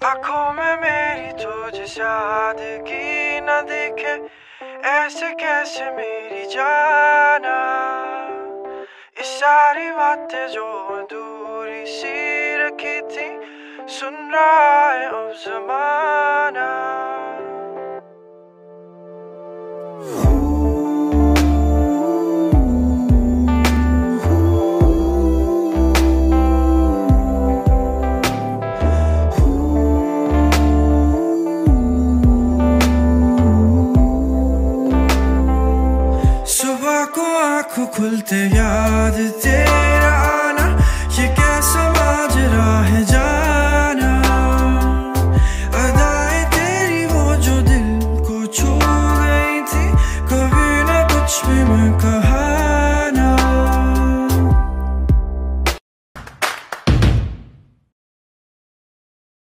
आँखों में मेरी तूझ याद की न दिखे ऐसे कैसे मेरी जाना ये सारी बातें जो दूरी सी रखी थी सुन रहा है उस जमाना आँखों खुलते याद तेरा आना, ये कैसा माजरा है जाना। अदाएँ तेरी वो जो दिल को छू गई थी, कभी ना कुछ भी मैं कहा